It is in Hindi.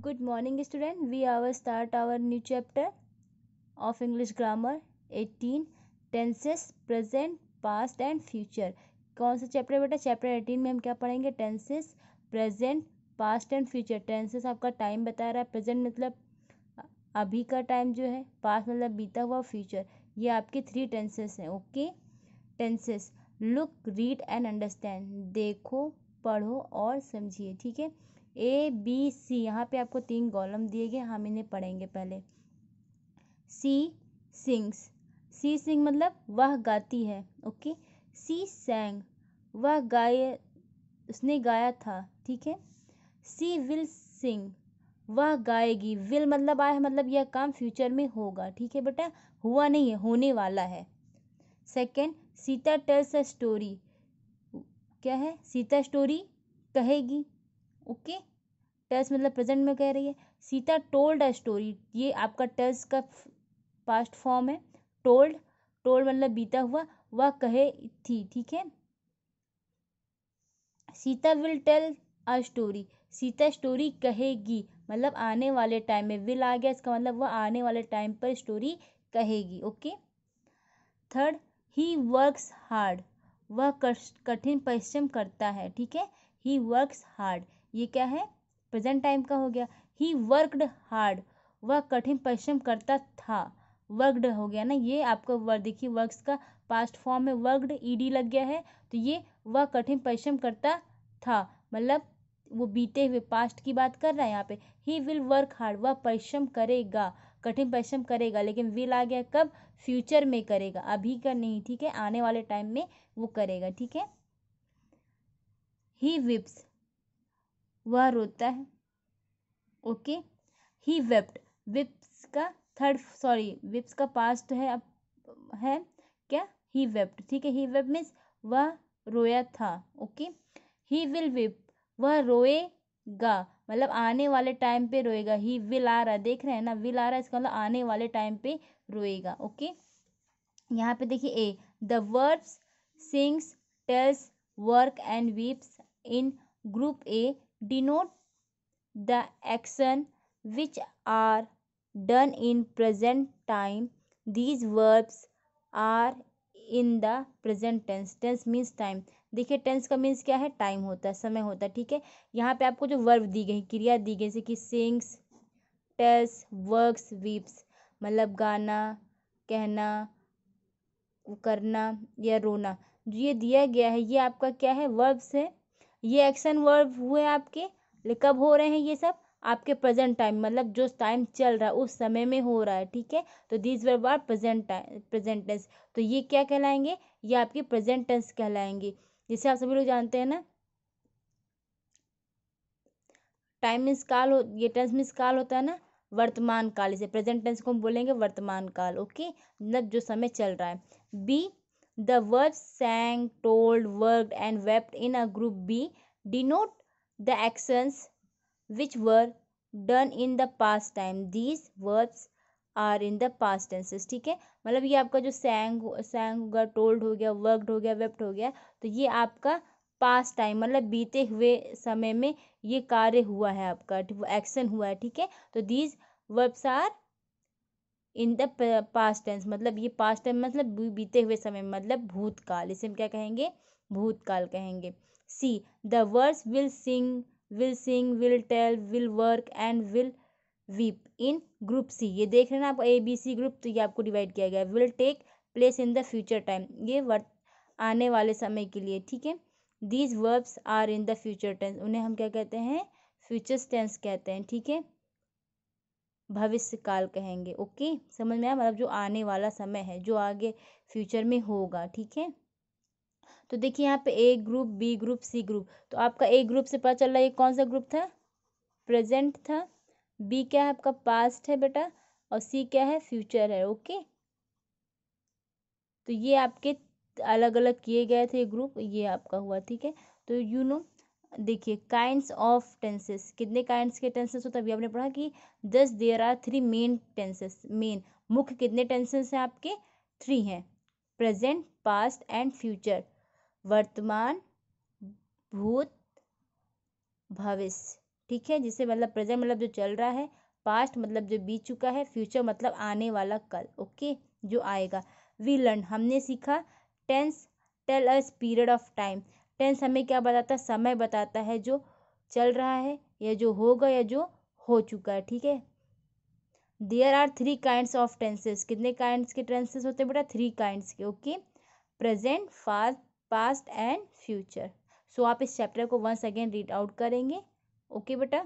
Good morning, student. We will start our new chapter of English grammar 18 tenses present past and future. कौन सा चैप्टर बेटा? चैप्टर 18 में हम क्या पढ़ेंगे? Tenses present past and future tenses आपका टाइम बता रहा है। प्रेजेंट मतलब अभी का टाइम जो है। पास्ट मतलब बीता हुआ फ्यूचर ये आपके थ्री टेंसेस हैं okay tenses look read and understand देखो पढ़ो और समझिए ठीक है? ए बी सी यहाँ पे आपको तीन कॉलम दिए गए, हम इन्हें पढ़ेंगे पहले। सी सिंग्स सी सिंग मतलब वह गाती है, ओके? सी सैंग वह गाय उसने गाया था, ठीक है? सी विल सिंग वह गाएगी। विल मतलब आया मतलब यह काम फ्यूचर में होगा, ठीक है बेटा? हुआ नहीं है, होने वाला है। Second Sita tells a story क्या है? सीता स्टोरी कहेगी। ओके? टेल्स मतलब प्रेजेंट में कह रही है। सीता टोल्ड अ स्टोरी ये आपका टेल्स का पास्ट फॉर्म है। टोल्ड टोल्ड मतलब बीता हुआ, वह कहे थी, ठीक है? Sita will tell a story Sita story कहेगी मतलब आने वाले टाइम में। विल आ गया, इसका मतलब वह आने वाले टाइम पर स्टोरी कहेगी, okay? Third he works hard वह कठिन परिश्रम करता है, ठीक है? ही वर्क्स हार्ड ये क्या है? प्रेजेंट टाइम का हो गया। ही वर्कड हार्ड वह कठिन परिश्रम करता था। वर्कड हो गया ना? ये आपका वर्ड देखिए वर्क्स का पास्ट फॉर्म में वर्कड ईडी लग गया है। तो ये वह कठिन परिश्रम करता था। मतलब वो बीते हुए पास्ट की बात कर रहा है यहाँ पे। ही विल वर्क हार्ड वह परिश्रम करेगा। कठिन परिश्रम करेगा। लेकिन विल आ गया कब? फ्यूचर में करेगा। अभी का नहीं, ठीक है? आने वाले टाइम में वो करेगा, ठीक है? ही विप्स वह रोता है। ओके। ही वेप्ट विप्स का थर्ड सॉरी विप्स का पास्ट है, अब है क्या? ही वेप्ट ठीक है ही वेप्ट मीन्स वह रोया था। ओके। ही विल विप वह रोएगा। मतलब आने वाले टाइम पे रोएगा। ही विल आ रहा देख रहे हैं ना? विल आ रहा इसका मतलब आने वाले टाइम पे रोएगा। ओके। यहाँ पे देखिए A the verbs sings tells work and weeps in group A denote the action which are done in present time. These verbs are in the present tense tense means time देखिए टेंस का मीन्स क्या है? टाइम होता है, समय होता है, ठीक है? यहाँ पे आपको जो वर्ब दी गई, क्रिया दी गई, जैसे कि सिंग्स टेल्स वर्क्स वीप्स मतलब गाना, कहना, करना या रोना, जो ये दिया गया है, ये आपका क्या है? वर्ब्स है। ये एक्शन वर्ब हुए आपके? कब हो रहे हैं ये सब? आपके प्रेजेंट टाइम मतलब जो टाइम चल रहा है, उस समय में हो रहा है, ठीक है? तो this verb are present present tense तो ये क्या कहलाएँगे? ये आपके प्रेजेंट टेंस कहलाएँगे। जिसे आप सभी लोग जानते हैं ना टाइम मीन्स काल हो, ये टेंस मीन्स काल होता है ना? वर्तमान काल, इसे प्रेजेंट टेंस को हम बोलेंगे वर्तमान काल ओके मतलब जो समय चल रहा है। B The verbs sang, told, worked, and wept in a group B denote the actions which were done in the past time. These verbs are in the past tenses ठीक है मतलब ये आपका जो सैंग सैंग होगा टोल्ड हो गया वर्कड हो गया वेप्ट हो गया तो ये आपका पास्ट टाइम मतलब बीते हुए समय में ये कार्य हुआ है आपका एक्शन हुआ है ठीक है तो these verbs are in the past tense मतलब ये पास्ट टाइम मतलब बीते हुए समय मतलब भूतकाल, इसे हम क्या कहेंगे? भूतकाल कहेंगे। C the words will sing will sing will tell will work and will weep in group C ये देख रहे हैं आप ए बी सी ग्रुप तो ये आपको डिवाइड किया गया will take place in the future time ये वर्त, आने वाले समय के लिए, ठीक है? These verbs are in the future tense उन्हें हम क्या कहते हैं? फ्यूचर्स टेंस कहते हैं, ठीक है? भविष्य काल कहेंगे। ओके? समझ में आया? मतलब जो आने वाला समय है, जो आगे फ्यूचर में होगा, ठीक है? तो देखिए यहाँ पे A group B group C group तो आपका ए ग्रुप से पता चल रहा है ये कौन सा ग्रुप था? प्रेजेंट था। बी क्या है आपका? पास्ट है बेटा। और सी क्या है? फ्यूचर है, ओके? तो ये आपके अलग अलग किए गए थे ग्रुप ये आपका हुआ, ठीक है? तो यू नो देखिए काइंड्स ऑफ़ टेंसेस कितने काइंड्स के टेंसेस होते हैं अभी आपने पढ़ा कि thus there are three main tenses main मुख्य कितने टेंसेस हैं आपके? थ्री हैं. प्रेजेंट पास्ट एंड फ्यूचर वर्तमान, भूत, भविष्य. ठीक है? जिससे मतलब प्रेजेंट मतलब जो चल रहा है पास्ट मतलब जो बीत चुका है फ्यूचर मतलब आने वाला कल. ओके जो आएगा. वी लर्न हमने सीखा tense tell us period of time tense हमें क्या बताता है? समय बताता है जो चल रहा है, या जो होगा, या जो हो चुका है, ठीक है? There are three kinds of tenses कितने काइंड्स के टेंसेस होते हैं बेटा? थ्री काइंड्स के okay present fast past and future so आप इस चैप्टर को वंस अगेन रीड आउट करेंगे ओके बेटा?